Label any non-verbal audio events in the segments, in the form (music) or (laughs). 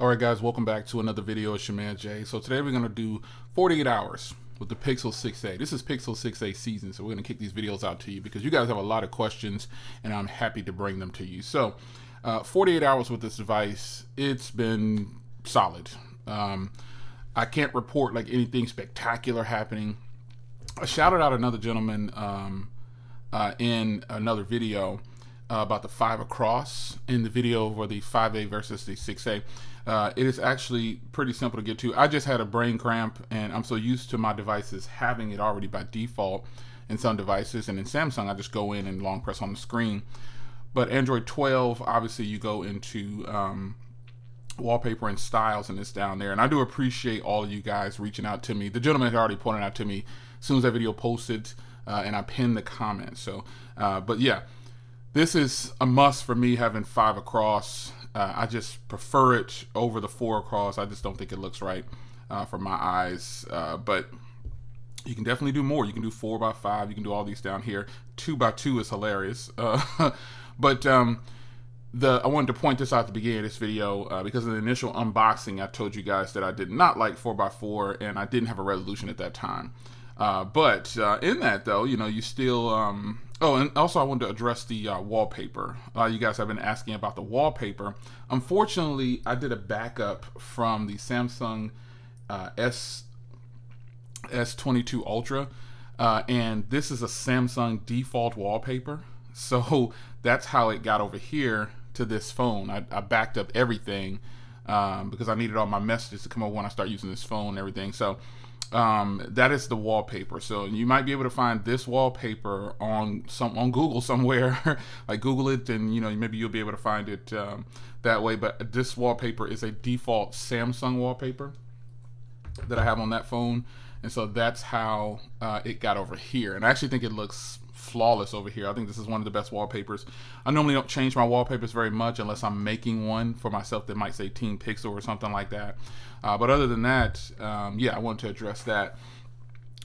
All right, guys, welcome back to another video. It's your man Jay. So today we're gonna do 48 hours with the Pixel 6a. This is Pixel 6a season, so we're gonna kick these videos out to you because you guys have a lot of questions, and I'm happy to bring them to you. So, uh, 48 hours with this device, it's been solid. Um, I can't report like anything spectacular happening. I shouted out another gentleman um, uh, in another video uh, about the five across in the video for the 5A versus the 6A. Uh, it is actually pretty simple to get to. I just had a brain cramp and I'm so used to my devices having it already by default in some devices. And in Samsung, I just go in and long press on the screen. But Android 12, obviously you go into um, wallpaper and styles and it's down there. And I do appreciate all you guys reaching out to me. The gentleman had already pointed out to me as soon as that video posted uh, and I pinned the comment. So, uh, but yeah, this is a must for me having five across. Uh, I just prefer it over the four across. I just don't think it looks right uh, for my eyes. Uh, but you can definitely do more. You can do four by five. You can do all these down here. Two by two is hilarious. Uh, (laughs) but um, the I wanted to point this out at the beginning of this video uh, because in the initial unboxing, I told you guys that I did not like four by four, and I didn't have a resolution at that time. Uh, but in that though, you know, you still um, Oh, and also I wanted to address the uh, wallpaper. Uh, you guys have been asking about the wallpaper. Unfortunately, I did a backup from the Samsung uh, S S22 Ultra, uh, and this is a Samsung default wallpaper. (laughs) So that's how it got over here to this phone. I, I backed up everything um, because I needed all my messages to come over when I start using this phone and everything. So um, that is the wallpaper. So you might be able to find this wallpaper on some on Google (laughs) somewhere. like Google it, and you know maybe you'll be able to find it um, that way. But this wallpaper is a default Samsung wallpaper that I have on that phone, and so that's how uh, it got over here. And I actually think it looks flawless over here. I think this is one of the best wallpapers. I normally don't change my wallpapers very much unless I'm making one for myself that might say Team Pixel or something like that. Uh, but other than that, um, yeah, I wanted to address that.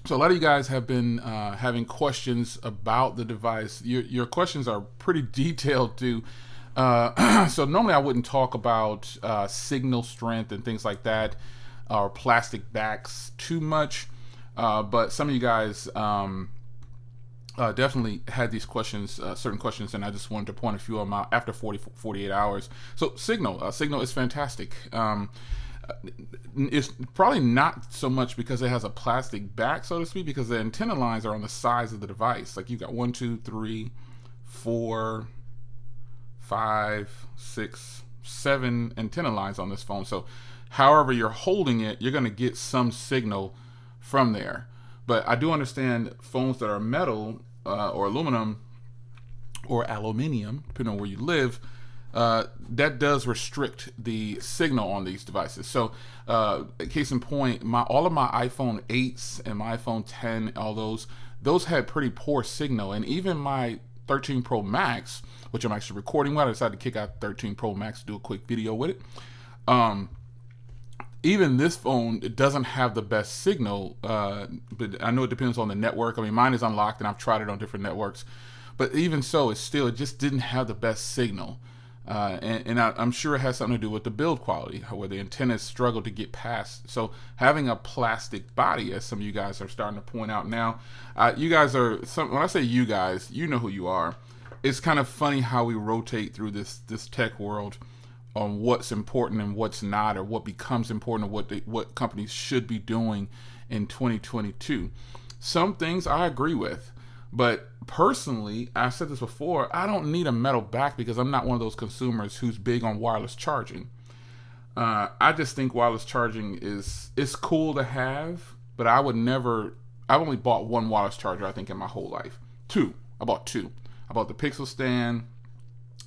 So a lot of you guys have been uh, having questions about the device. Your, your questions are pretty (laughs) detailed too. Uh, (clears throat) so normally I wouldn't talk about uh, signal strength and things like that or plastic backs too much. Uh, but some of you guys um, uh, definitely had these questions, uh, certain questions, and I just wanted to point a few of them out after 40, 48 hours. So Signal, uh, Signal is fantastic. Um, uh, it's probably not so much because it has a plastic back, so to speak, because the antenna lines are on the size of the device. Like you've got one, two, three, four, five, six, seven antenna lines on this phone. So however you're holding it, you're going to get some signal from there. But I do understand phones that are metal uh, or aluminum or aluminium, depending on where you live, uh, that does restrict the signal on these devices. So, uh, case in point, my all of my iPhone 8s and my iPhone 10, all those, those had pretty poor signal, and even my 13 Pro Max, which I'm actually recording with, I decided to kick out 13 Pro Max to do a quick video with it. Um, even this phone it doesn't have the best signal uh, but i know it depends on the network. I mean mine is unlocked and i've tried it on different networks but even so it still it just didn't have the best signal. Uh, and, and I, am sure it has something to do with the build quality where the antennas struggle to get past. So having a plastic body as some of you guys are starting to point out now uh, you guys are some, when i say you guys you know who you are. It's kind of funny how we rotate through this this tech world on what's important and what's not, or what becomes important, or what they, what companies should be doing in 2022. Some things I agree with, but personally, I've said this before, I don't need a metal back because I'm not one of those consumers who's big on wireless charging. Uh, I just think wireless charging is it's cool to have, but I would never. I've only bought one wireless charger I think in my whole life. Two. I bought two. I bought the Pixel stand.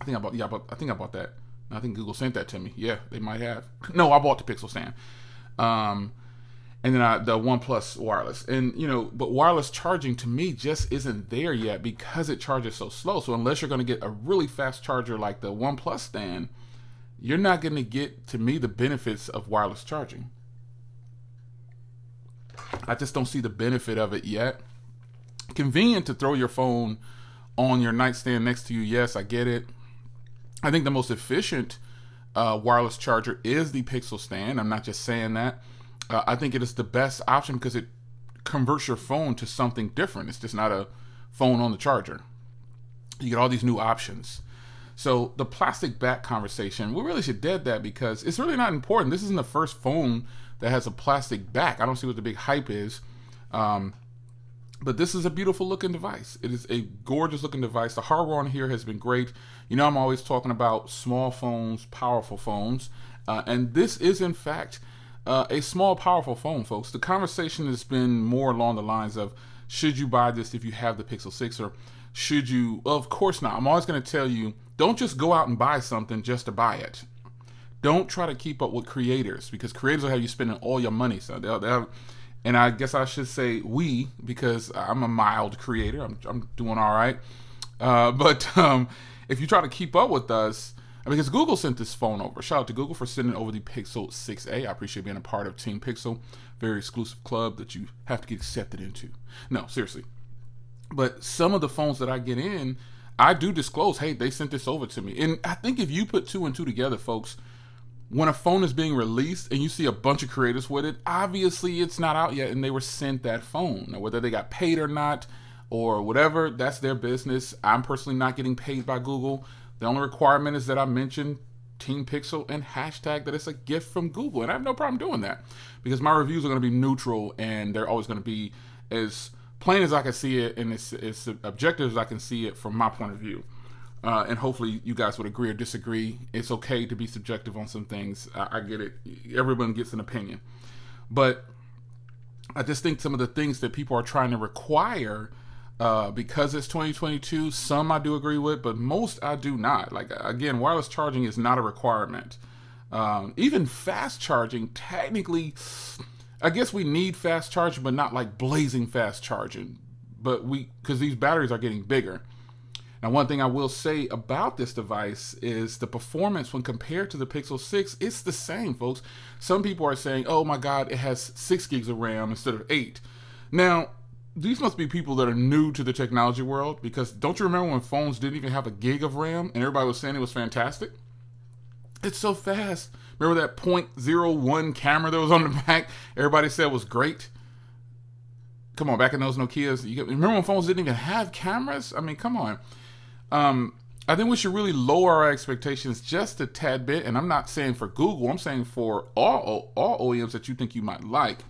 I think I bought yeah, I, bought, I think I bought that. I think Google sent that to me. Yeah, they might have. (laughs) No, I bought the Pixel Stand. Um, and then I, the OnePlus wireless. And, you know, but wireless charging to me just isn't there yet because it charges so slow. So unless you're going to get a really fast charger like the OnePlus stand, you're not going to get, to me, the benefits of wireless charging. I just don't see the benefit of it yet. Convenient to throw your phone on your nightstand next to you. Yes, I get it. I think the most efficient uh, wireless charger is the Pixel stand. I'm not just saying that. Uh, I think it is the best option because it converts your phone to something different. It's just not a phone on the charger. You get all these new options. So the plastic back conversation, we really should dead that because it's really not important. This isn't the first phone that has a plastic back. I don't see what the big hype is. Um, but this is a beautiful looking device. It is a gorgeous looking device. The hardware on here has been great. You know, I'm always talking about small phones, powerful phones. Uh, and this is, in fact, uh, a small, powerful phone, folks. The conversation has been more along the lines of should you buy this if you have the Pixel 6 or should you? Of course not. I'm always going to tell you don't just go out and buy something just to buy it. Don't try to keep up with creators because creators will have you spending all your money. So they'll, they'll and I guess I should say we because I'm a mild creator. I'm, I'm doing all right. Uh, (laughs) but um, if you try to keep up with us, because Google sent this phone over. Shout out to Google for sending over the Pixel 6a. I appreciate being a part of Team Pixel, very exclusive club that you have to get accepted into. No, seriously. But some of the phones that I get in, I do disclose, hey, they sent this over to me. And I think if you put two and two together, folks, when a phone is being released and you see a bunch of creators with it, obviously it's not out yet and they were sent that phone. Now, whether they got paid or not or whatever, that's their business. I'm personally not getting paid by Google. The only requirement is that I mention Team Pixel and hashtag that it's a gift from Google. And I have no problem doing that because my reviews are going to be neutral and they're always going to be as plain as I can see it and as, as objective as I can see it from my point of view. Uh, and hopefully you guys would agree or disagree. It's okay to be subjective on some things. I, I get it. Everyone gets an opinion. But I just think some of the things that people are trying to require uh, because it's 2022, some I do agree with, but most I do not. Like, again, wireless charging is not a requirement. Um, even fast charging, technically, I guess we need fast charging, but not like blazing fast charging. But we, because these batteries are getting bigger. Now, one thing I will say about this device is the performance when compared to the Pixel 6, it's the same, folks. Some people are saying, oh my God, it has six gigs of RAM instead of eight. Now, these must be people that are new to the technology world because don't you remember when phones didn't even have a gig of RAM and everybody was saying it was fantastic? It's so fast. Remember that 0.01 camera that was on the (laughs) back? Everybody said was great. Come on, back in those Nokia's, you remember when phones didn't even have cameras? I mean, come on. Um, I think we should really lower our expectations just a tad bit. And I'm not saying for Google, I'm saying for all all OEMs that you think you might like.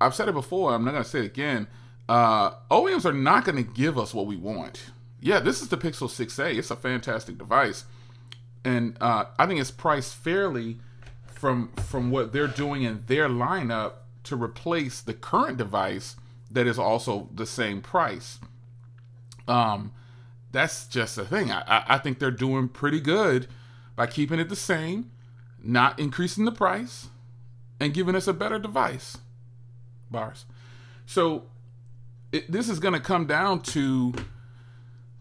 I've said it before. I'm not going to say it again. Uh, OEMs are not going to give us what we want. Yeah, this is the Pixel 6a. It's a fantastic device, and uh, I think it's priced fairly from from what they're doing in their lineup to replace the current device that is also the same price. Um, that's just the thing. I, I think they're doing pretty good by keeping it the same, not increasing the price, and giving us a better device. Bars. So it, this is going to come down to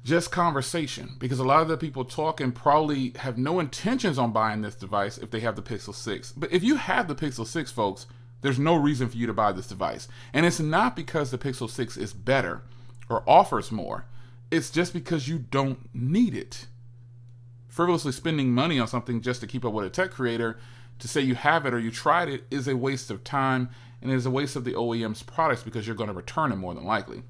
just conversation because a lot of the people talking probably have no intentions on buying this device if they have the Pixel 6. But if you have the Pixel 6, folks, there's no reason for you to buy this device. And it's not because the Pixel 6 is better or offers more. It's just because you don't need it. Frivolously spending money on something just to keep up with a tech creator, to say you have it or you tried it, is a waste of time and is a waste of the OEM's products because you're going to return it more than likely.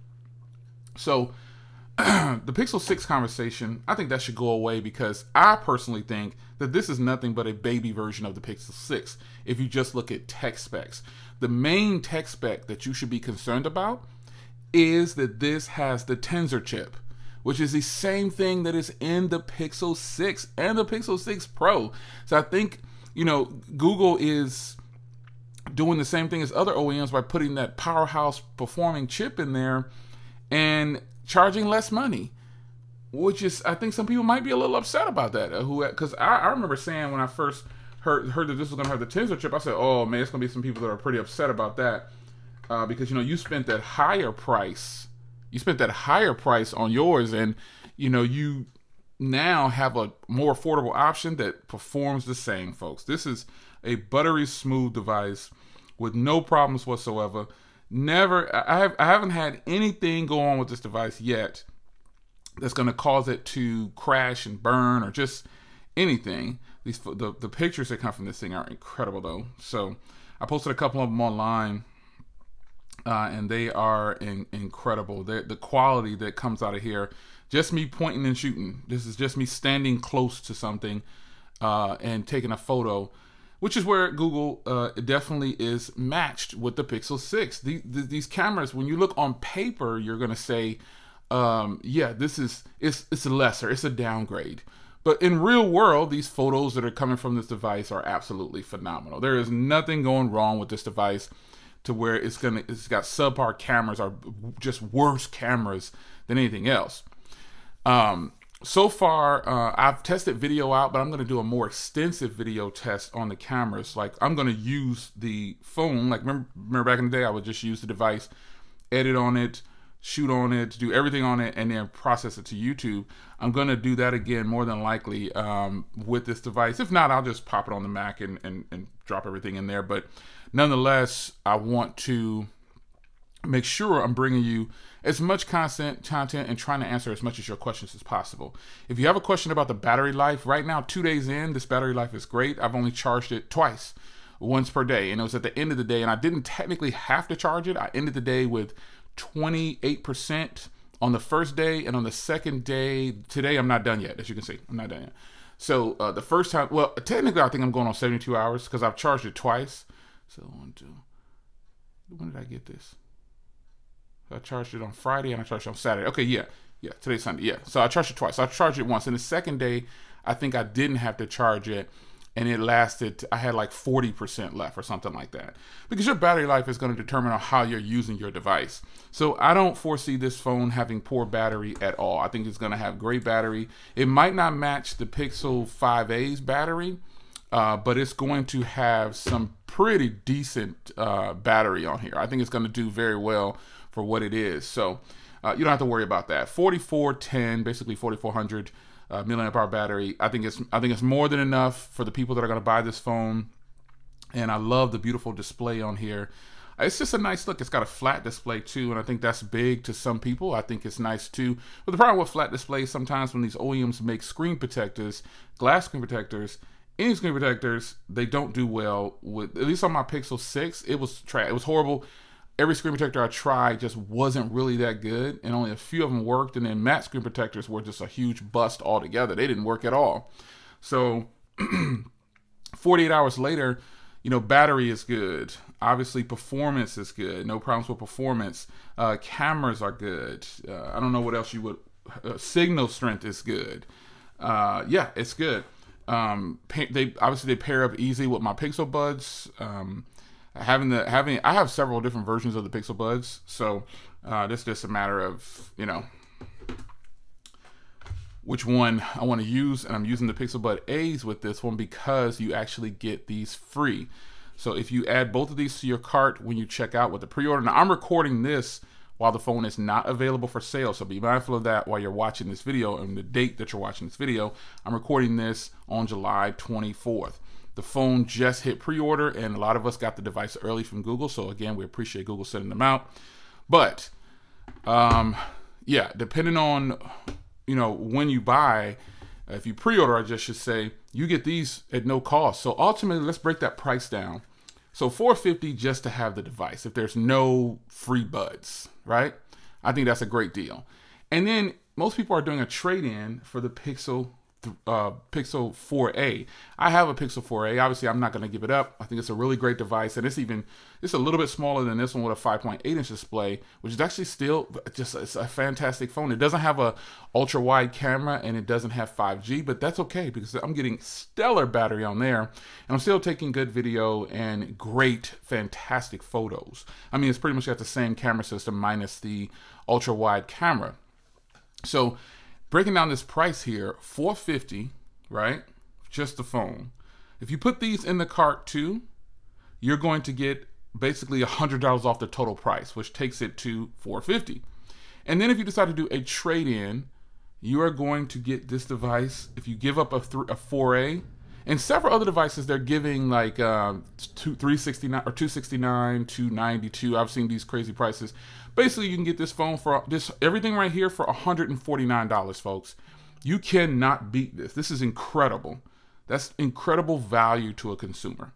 So, (clears throat) the Pixel 6 conversation, I think that should go away because I personally think that this is nothing but a baby version of the Pixel 6 if you just look at tech specs. The main tech spec that you should be concerned about is that this has the Tensor chip which is the same thing that is in the Pixel 6 and the Pixel 6 Pro. So I think, you know, Google is doing the same thing as other OEMs by putting that powerhouse performing chip in there and charging less money. Which is, I think some people might be a little upset about that. Uh, who, because I, I remember saying when I first heard heard that this was going to have the Tensor chip, I said, "Oh man, it's going to be some people that are pretty upset about that," uh, because you know you spent that higher price you spent that higher price on yours and you know you now have a more affordable option that performs the same folks this is a buttery smooth device with no problems whatsoever never i have i haven't had anything go on with this device yet that's going to cause it to crash and burn or just anything. These the, the pictures that come from this thing are incredible though. So I posted a couple of them online. Uh, and they are in, incredible. They're, the quality that comes out of here, just me pointing and shooting. This is just me standing close to something uh, and taking a photo, which is where Google uh, definitely is matched with the Pixel 6. The, the, these cameras, when you look on paper, you're going to say, um, yeah, this is it's it's a lesser, it's a downgrade. But in real world, these photos that are coming from this device are absolutely phenomenal. There is nothing going wrong with this device to where it's gonna it's got subpar cameras or just worse cameras than anything else. Um, so far, uh, I've tested video out, but I'm to do a more extensive video test on the cameras. Like I'm to use the phone. Like remember, remember back in the day, I would just use the device, edit on it, shoot on it, do everything on it, and then process it to YouTube. I'm going to do that again more than likely um, with this device. If not, I'll just pop it on the Mac and, and, and drop everything in there. But nonetheless, I want to make sure I'm bringing you as much content, content and trying to answer as much of your questions as possible. If you have a question about the battery life, right now, two days in, this battery life is great. I've only charged it twice, once per day. And it was at the end of the day, and I didn't technically have to charge it. I ended the day with 28% on the first day, and on the second day, today I'm not done yet, as you can see. I'm not done yet. So uh, the first time, well, technically I think I'm going on 72 hours because I've charged it twice. So one, two. When did I get this? I charged it on Friday and I charged it on Saturday. Okay, yeah, yeah. Today's Sunday. Yeah. So I charged it twice. So I charged it once. And the second day, I think I didn't have to charge it and it lasted i had like 40% left or something like that because your battery life is going to determine on how you're using your device so i don't foresee this phone having poor battery at all i think it's going to have great battery it might not match the pixel 5a's battery uh, but it's going to have some pretty decent uh, battery on here i think it's going to do very well for what it is so uh, you don't have to worry about that 4410 basically 4400 uh, milliamp hour battery. I think it's I think it's more than enough for the people that are going to buy this phone. And I love the beautiful display on here. It's just a nice look. It's got a flat display too, and I think that's big to some people. I think it's nice too. But the problem with flat displays, sometimes when these OEMs make screen protectors, glass screen protectors, any screen protectors, they don't do well with. At least on my Pixel Six, it was trash. It was horrible every screen protector I tried just wasn't really that good, and only a few of them worked. And then matte screen protectors were just a huge bust altogether. They didn't work at all. So, (clears throat) 48 hours later, you know, battery is good. Obviously, performance is good. No problems with performance. Uh, cameras are good. Uh, I don't know what else you would. Uh, signal strength is good. Uh, yeah, it's good. Um, they obviously they pair up easy with my Pixel Buds. Um, having the having I have several different versions of the Pixel Buds, so uh, it's just a matter of you know which one I want to use, and I'm using the Pixel Bud A's with this one because you actually get these free. So if you add both of these to your cart when you check out with the pre-order, now I'm recording this while the phone is not available for sale, so be mindful of that while you're watching this video and the date that you're watching this video. I'm recording this on July 24th. The phone just hit pre-order, and a lot of us got the device early from Google. So again, we appreciate Google sending them out. But um, yeah, depending on you know when you buy, if you pre-order, I just should say you get these at no cost. So ultimately, let's break that price down. So 450 just to have the device. If there's no free buds, right? I think that's a great deal. And then most people are doing a trade-in for the Pixel uh, Pixel 4a. I have a Pixel 4a. Obviously, I'm not going to give it up. I think it's a really great device, and it's even it's a little bit smaller than this one with a 5.8 inch display, which is actually still just it's a fantastic phone. It doesn't have a ultra wide camera and it doesn't have 5G, but that's okay because I'm getting stellar battery on there, and I'm still taking good video and great, fantastic photos. I mean, it's pretty much got the same camera system minus the ultra wide camera. So breaking down this price here 450 right? Just the phone. If you put these in the cart too you're going to get basically $100 off the total price which takes it to 450 and then if you decide to do a trade-in you are going to get this device. If you give up a, a 4a and several other devices they're giving like um, two, 369 or 269 292 i've seen these crazy prices basically you can get this phone for this everything right here for $149 folks You cannot beat this. This is incredible. That's incredible value to a consumer.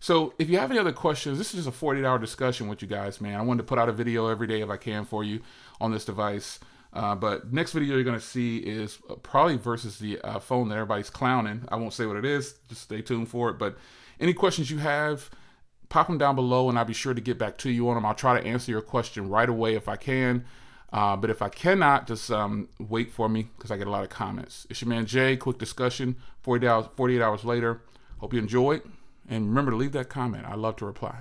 So if you have any other questions, this is just a 48 hour discussion with you guys, man. I wanted to put out a video every day if I can for you on this device. Uh, but next video you're going to see is uh, probably versus the uh, phone that everybody's clowning. I won't say what it is. Just stay tuned for it. But any questions you have, pop them down below and I'll be sure to get back to you on them. I'll try to answer your question right away if I can. Uh, but if I cannot, just um, wait for me because I get a lot of comments. It's your man Jay. Quick discussion. 48 hours, 48 hours later. Hope you enjoyed. And remember to leave that comment. I love to reply.